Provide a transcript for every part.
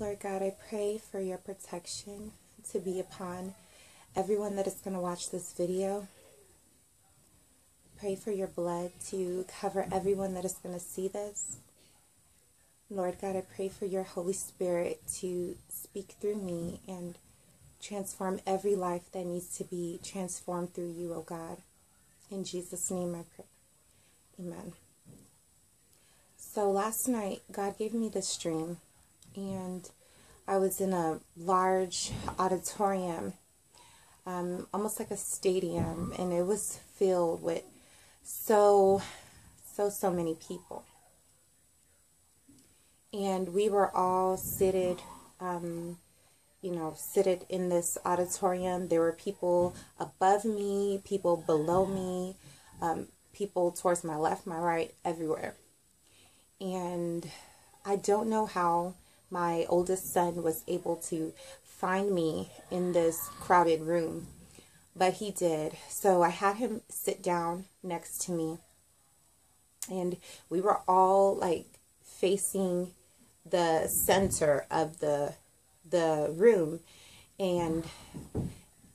Lord God, I pray for your protection to be upon everyone that is going to watch this video. Pray for your blood to cover everyone that is going to see this. Lord God, I pray for your Holy Spirit to speak through me and transform every life that needs to be transformed through you, O oh God. In Jesus' name I pray. Amen. So last night, God gave me this dream and I was in a large auditorium, um, almost like a stadium, and it was filled with so, so, so many people. And we were all seated, um, you know, seated in this auditorium. There were people above me, people below me, um, people towards my left, my right, everywhere. And I don't know how my oldest son was able to find me in this crowded room, but he did. So I had him sit down next to me, and we were all like facing the center of the the room and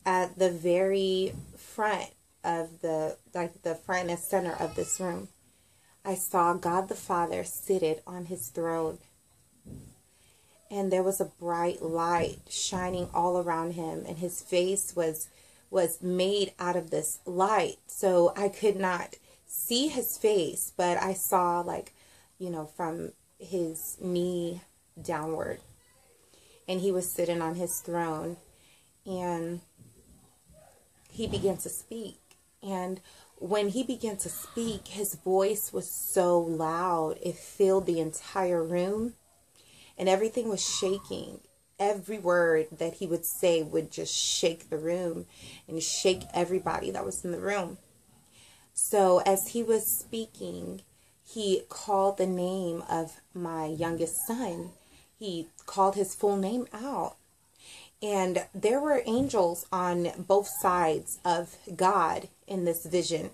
at the very front of the like the front and center of this room I saw God the Father seated on his throne and there was a bright light shining all around him and his face was was made out of this light. So i could not see his face but i saw like you know from his knee downward. And he was sitting on his throne and he began to speak. And when he began to speak his voice was so loud it filled the entire room and everything was shaking. Every word that he would say would just shake the room and shake everybody that was in the room. So, as he was speaking, he called the name of my youngest son. He called his full name out. And there were angels on both sides of God in this vision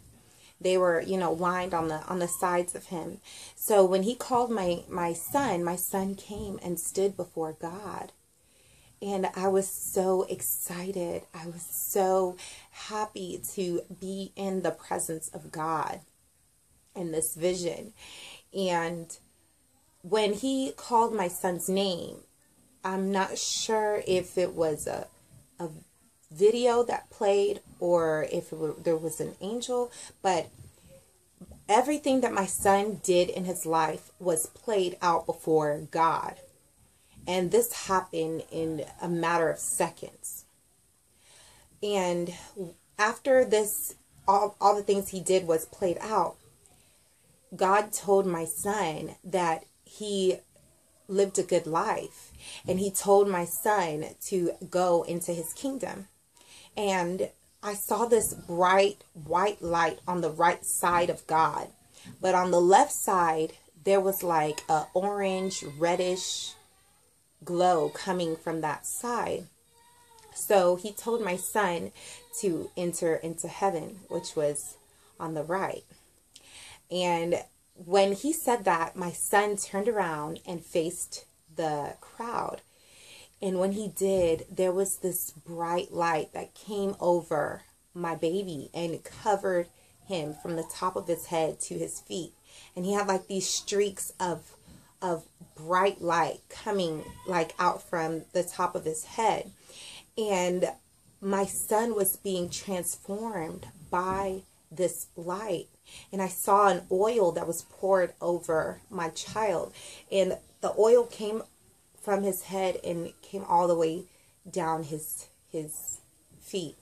they were you know lined on the on the sides of him. So when he called my my son my son came and stood before god. And i was so excited. I was so happy to be in the presence of god in this vision. And when he called my son's name i'm not sure if it was a a video that played or if were, there was an angel, but everything that my son did in his life was played out before God. And this happened in a matter of seconds. And after this, all, all the things he did was played out, God told my son that he lived a good life. And he told my son to go into his kingdom and I saw this bright white light on the right side of God. But on the left side, there was like a orange, reddish glow coming from that side. So he told my son to enter into heaven, which was on the right. And when he said that, my son turned around and faced the crowd. And when he did, there was this bright light that came over my baby and covered him from the top of his head to his feet. And he had like these streaks of of bright light coming like out from the top of his head. And my son was being transformed by this light. And I saw an oil that was poured over my child. And the oil came from his head and came all the way down his his feet.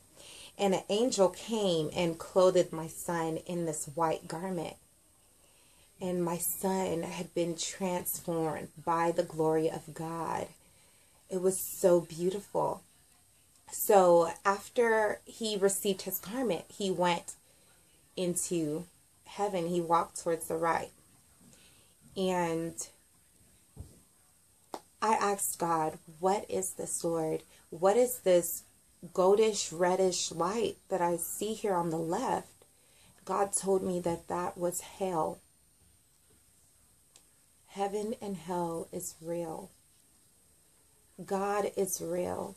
And an angel came and clothed my son in this white garment. And my son had been transformed by the glory of God. It was so beautiful. So after he received his garment, he went into heaven. He walked towards the right. And I asked God, What is this, Lord? What is this goldish, reddish light that I see here on the left? God told me that that was hell. Heaven and hell is real. God is real.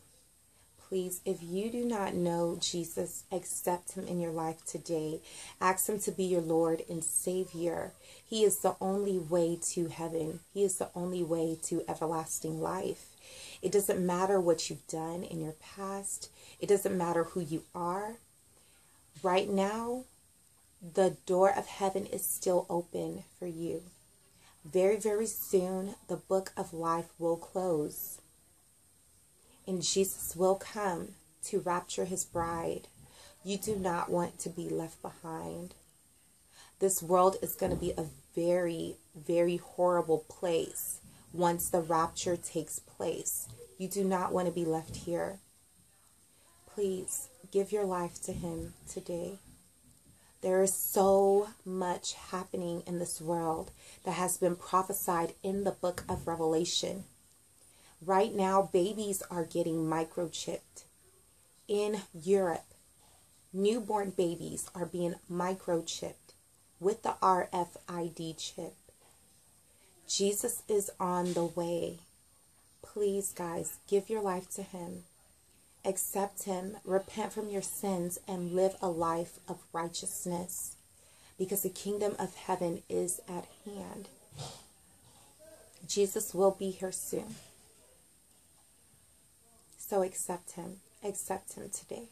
Please, if you do not know Jesus, accept him in your life today. Ask him to be your Lord and Savior. He is the only way to heaven, He is the only way to everlasting life. It doesn't matter what you've done in your past, it doesn't matter who you are. Right now, the door of heaven is still open for you. Very, very soon, the book of life will close and Jesus will come to rapture his bride. You do not want to be left behind. This world is going to be a very, very horrible place once the rapture takes place. You do not want to be left here. Please give your life to Him today. There is so much happening in this world that has been prophesied in the book of Revelation. Right now, babies are getting microchipped. In Europe, newborn babies are being microchipped with the RFID chip. Jesus is on the way. Please, guys, give your life to Him. Accept Him, repent from your sins, and live a life of righteousness because the kingdom of heaven is at hand. Jesus will be here soon. So accept Him. Accept Him today.